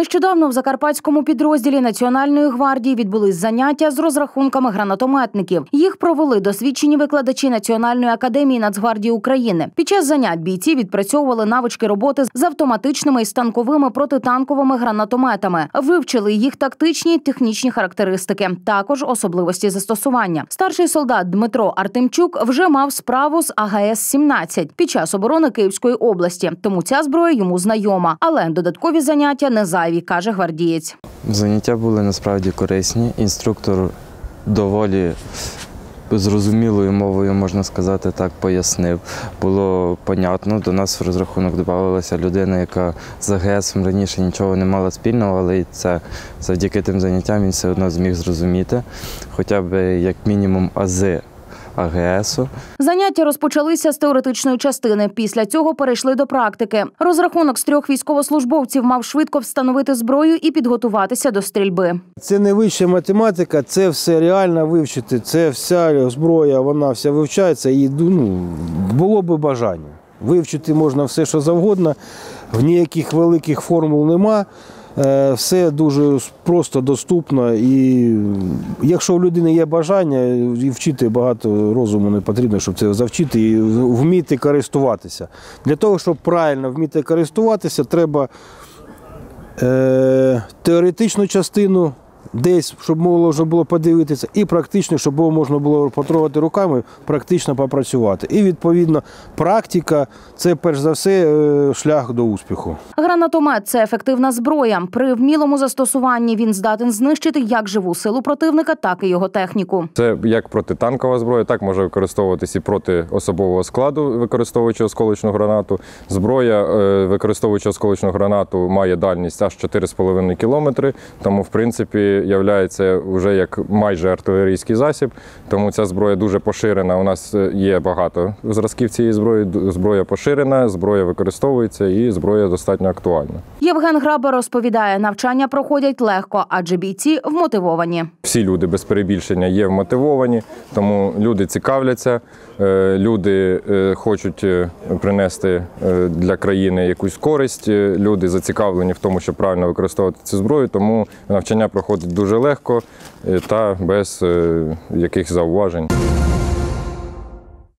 Нещодавно в закарпатському підрозділі Національної гвардії відбулись заняття з розрахунками гранатометників. Їх провели досвідчені викладачі Національної академії Нацгвардії України. Під час занять бійці відпрацьовували навички роботи з автоматичними і станковими протитанковими гранатометами, вивчили їх тактичні й технічні характеристики, також особливості застосування. Старший солдат Дмитро Артемчук вже мав справу з АГС-17 під час оборони Київської області, тому ця зброя йому знайома. Але додаткові заняття не зайві, каже гвардієць. Заняття були насправді корисні. Інструктор доволі зрозумілою мовою, можна сказати, так пояснив. Було понятно. До нас в розрахунок додавалася людина, яка з АГС раніше нічого не мала спільного, але і це завдяки тим заняттям він все одно зміг зрозуміти, хоча б як мінімум ази АГСу. Заняття розпочалися з теоретичної частини. Після цього перейшли до практики. Розрахунок з трьох військовослужбовців мав швидко встановити зброю і підготуватися до стрільби. Це не вища математика, це все реально вивчити. Це вся зброя, вона вся вивчається і ну, було би бажання. Вивчити можна все, що завгодно, в ніяких великих формул нема. Е, Все дуже просто доступно, і якщо у людини є бажання, і вчити багато розуму не потрібно, щоб це завчити і вміти користуватися. Для того, щоб правильно вміти користуватися, треба е, теоретичну частину десь, щоб можна було подивитися, і практично, щоб можна було потрогати руками, практично попрацювати. І відповідно практика це перш за все е, шлях до успіху. Гранатомет це ефективна зброя. При вмілому застосуванні він здатен знищити як живу силу противника, так і його техніку. Це як протитанкова зброя, так може використовуватись і проти особового складу, використовуючи осколочну гранату. Зброя, е, використовуючи осколочну гранату, має дальність аж 4,5 кілометри, тому в принципі являється вже як майже артилерійський засіб. Тому ця зброя дуже поширена. У нас е, є багато зразків цієї зброї. Зброя поширена, зброя використовується і зброя достатньо актуальна. Євген Граба розповідає, навчання проходять легко, адже бійці вмотивовані. Всі люди без перебільшення є вмотивовані, тому люди цікавляться, е, люди е, хочуть принести для країни якусь користь. Люди зацікавлені в тому, щоб правильно використовувати цю зброю, тому навчання проходить дуже легко е, та без е, якихось зауважень.